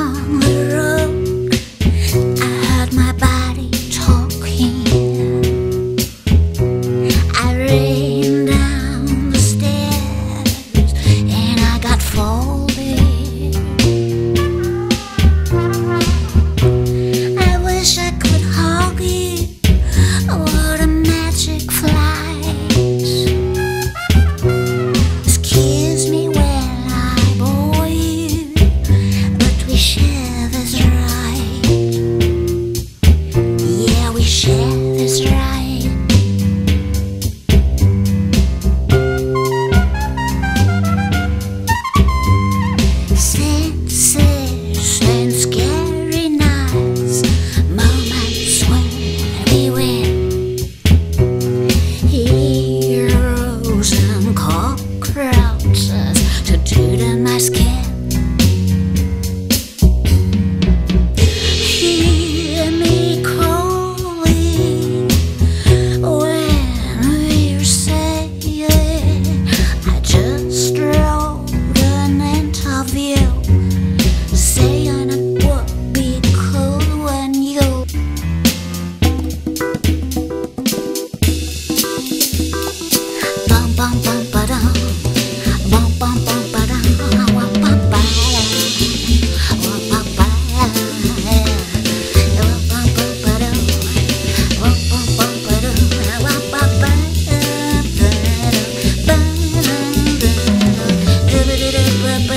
down the road I heard my back.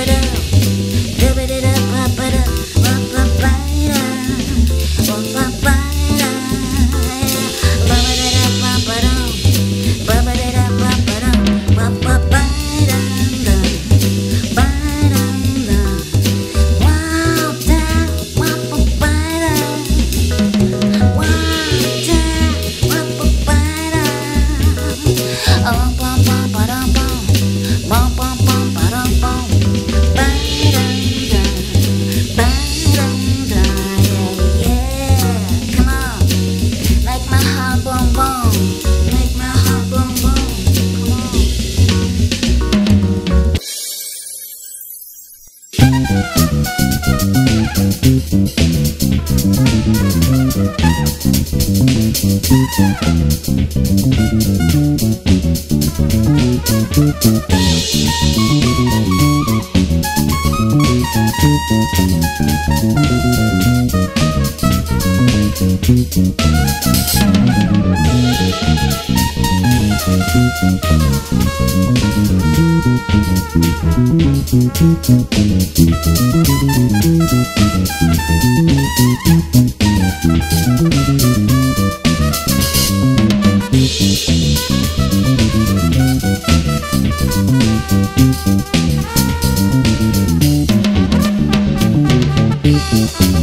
it up, rub it up. Thank Música